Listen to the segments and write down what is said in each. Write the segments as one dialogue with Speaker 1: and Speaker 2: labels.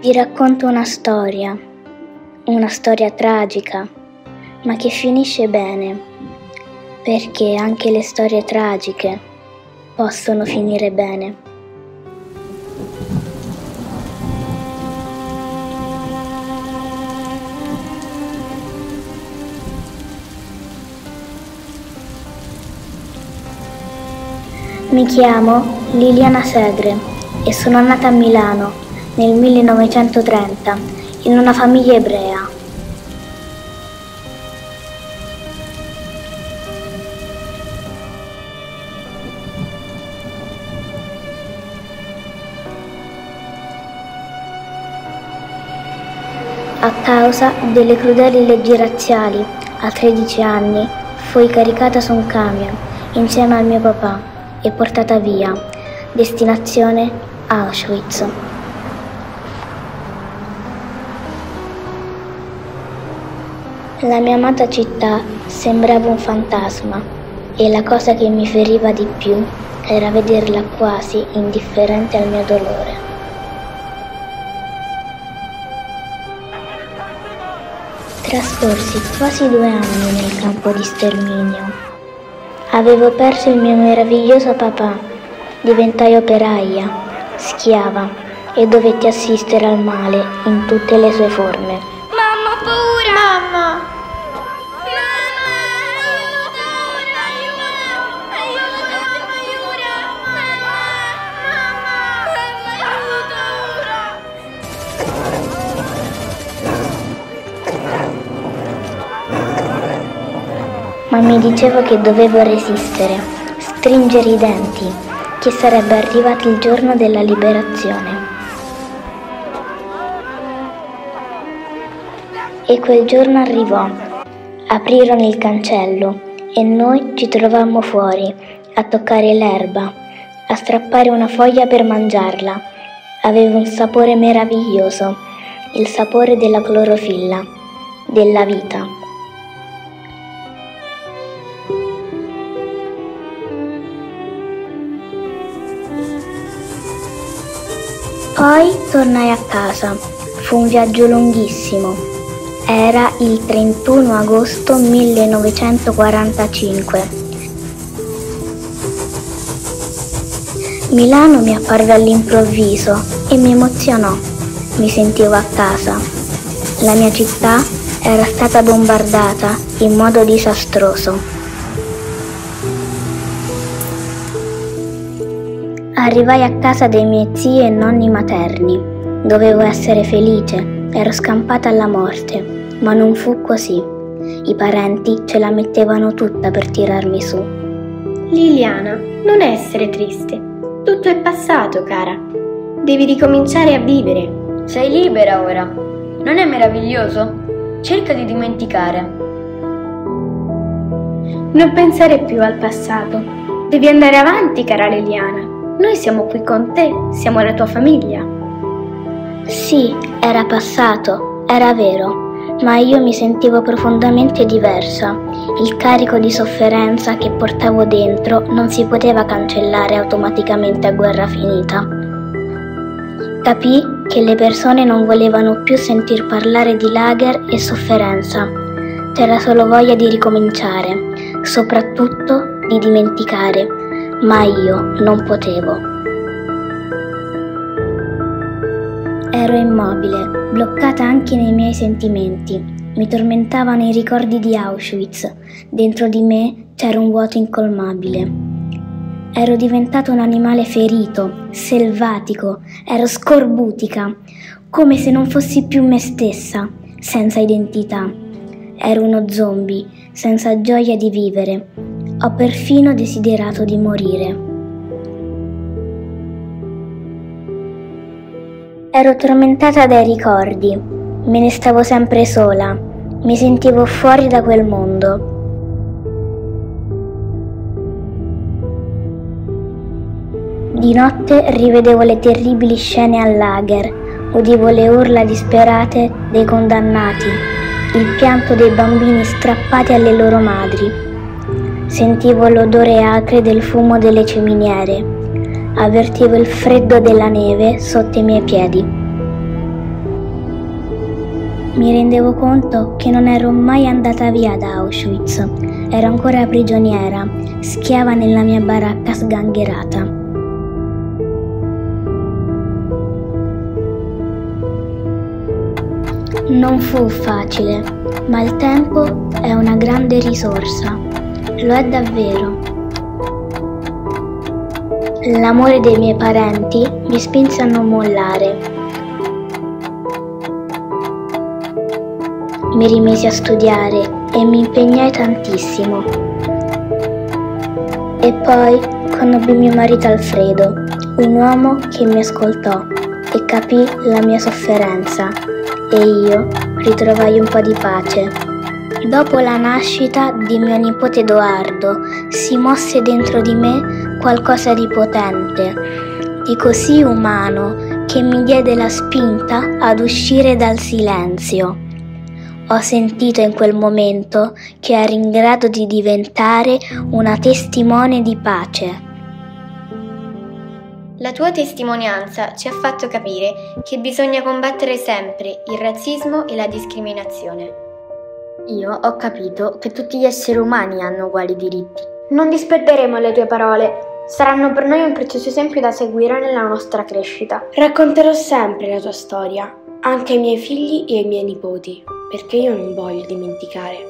Speaker 1: Vi racconto una storia, una storia tragica, ma che finisce bene, perché anche le storie tragiche possono finire bene. Mi chiamo Liliana Segre e sono nata a Milano nel 1930 in una famiglia ebrea. A causa delle crudeli leggi razziali, a 13 anni fui caricata su un camion insieme al mio papà e portata via. Destinazione Auschwitz. La mia amata città sembrava un fantasma e la cosa che mi feriva di più era vederla quasi indifferente al mio dolore. Trascorsi quasi due anni nel campo di sterminio Avevo perso il mio meraviglioso papà, diventai operaia, schiava e dovetti assistere al male in tutte le sue forme. Ma mi dicevo che dovevo resistere, stringere i denti, che sarebbe arrivato il giorno della liberazione. E quel giorno arrivò. Aprirono il cancello e noi ci trovammo fuori, a toccare l'erba, a strappare una foglia per mangiarla. Aveva un sapore meraviglioso, il sapore della clorofilla, della vita. Poi tornai a casa. Fu un viaggio lunghissimo. Era il 31 agosto 1945. Milano mi apparve all'improvviso e mi emozionò. Mi sentivo a casa. La mia città era stata bombardata in modo disastroso. Arrivai a casa dei miei zii e nonni materni. Dovevo essere felice, ero scampata alla morte, ma non fu così. I parenti ce la mettevano tutta per tirarmi su.
Speaker 2: Liliana, non essere triste. Tutto è passato, cara. Devi ricominciare a vivere.
Speaker 3: Sei libera ora. Non è meraviglioso? Cerca di dimenticare.
Speaker 2: Non pensare più al passato. Devi andare avanti, cara Liliana. Noi siamo qui con te, siamo la tua famiglia.
Speaker 1: Sì, era passato, era vero, ma io mi sentivo profondamente diversa. Il carico di sofferenza che portavo dentro non si poteva cancellare automaticamente a guerra finita. Capì che le persone non volevano più sentir parlare di lager e sofferenza. C'era solo voglia di ricominciare, soprattutto di dimenticare ma io non potevo. Ero immobile, bloccata anche nei miei sentimenti. Mi tormentavano i ricordi di Auschwitz. Dentro di me c'era un vuoto incolmabile. Ero diventato un animale ferito, selvatico, ero scorbutica, come se non fossi più me stessa, senza identità. Ero uno zombie, senza gioia di vivere, ho perfino desiderato di morire. Ero tormentata dai ricordi, me ne stavo sempre sola, mi sentivo fuori da quel mondo. Di notte rivedevo le terribili scene al lager, udivo le urla disperate dei condannati, il pianto dei bambini strappati alle loro madri Sentivo l'odore acre del fumo delle ciminiere. Avvertivo il freddo della neve sotto i miei piedi. mi rendevo conto che non ero mai andata via da Auschwitz, ero ancora prigioniera, schiava nella mia baracca sgangherata. Non fu facile, ma il tempo è una grande risorsa. Lo è davvero. L'amore dei miei parenti mi spinse a non mollare. Mi rimisi a studiare e mi impegnai tantissimo. E poi conobbi mio marito Alfredo, un uomo che mi ascoltò e capì la mia sofferenza e io ritrovai un po' di pace. Dopo la nascita di mio nipote Edoardo si mosse dentro di me qualcosa di potente, di così umano che mi diede la spinta ad uscire dal silenzio. Ho sentito in quel momento che ero in grado di diventare una testimone di pace.
Speaker 3: La tua testimonianza ci ha fatto capire che bisogna combattere sempre il razzismo e la discriminazione.
Speaker 4: Io ho capito che tutti gli esseri umani hanno uguali diritti.
Speaker 2: Non disperderemo le tue parole, saranno per noi un prezioso esempio da seguire nella nostra crescita.
Speaker 5: Racconterò sempre la tua storia, anche ai miei figli e ai miei nipoti, perché io non voglio dimenticare.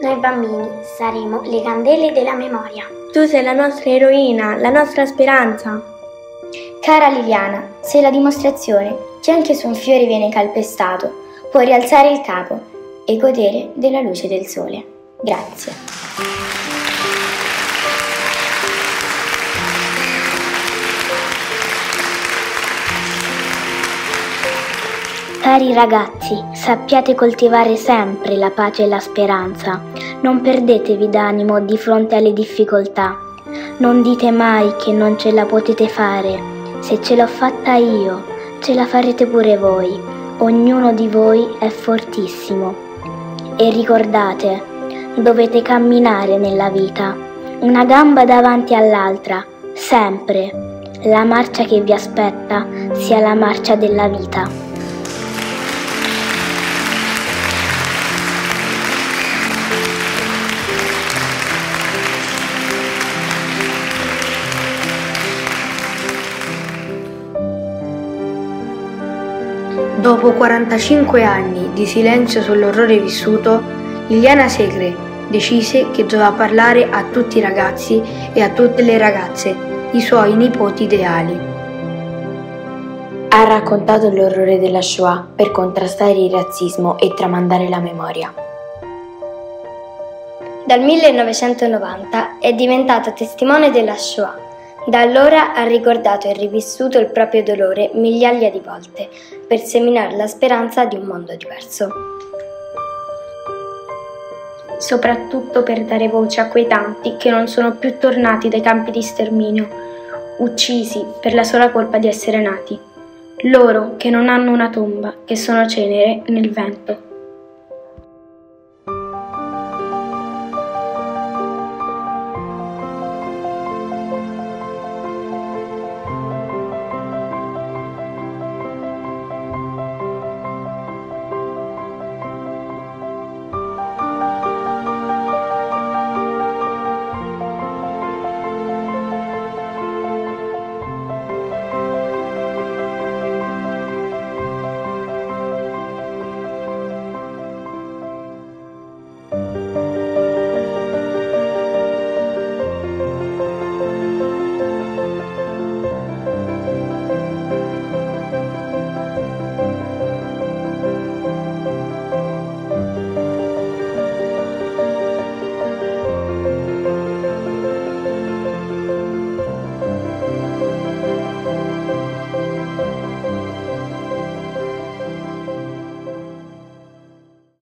Speaker 6: Noi bambini saremo le candele della memoria.
Speaker 5: Tu sei la nostra eroina, la nostra speranza.
Speaker 7: Cara Liliana, sei la dimostrazione che anche se un fiore viene calpestato, puoi rialzare il capo e godere della luce del sole. Grazie.
Speaker 1: Cari ragazzi, sappiate coltivare sempre la pace e la speranza. Non perdetevi d'animo di fronte alle difficoltà. Non dite mai che non ce la potete fare se ce l'ho fatta io, ce la farete pure voi. Ognuno di voi è fortissimo. E ricordate, dovete camminare nella vita, una gamba davanti all'altra, sempre. La marcia che vi aspetta sia la marcia della vita.
Speaker 5: Dopo 45 anni di silenzio sull'orrore vissuto, Liliana Segre decise che doveva parlare a tutti i ragazzi e a tutte le ragazze, i suoi nipoti ideali. Ha raccontato l'orrore della Shoah per contrastare il razzismo e tramandare la memoria.
Speaker 7: Dal 1990 è diventata testimone della Shoah da allora ha ricordato e rivissuto il proprio dolore migliaia di volte per seminare la speranza di un mondo diverso.
Speaker 2: Soprattutto per dare voce a quei tanti che non sono più tornati dai campi di sterminio, uccisi per la sola colpa di essere nati. Loro che non hanno una tomba, che sono cenere nel vento.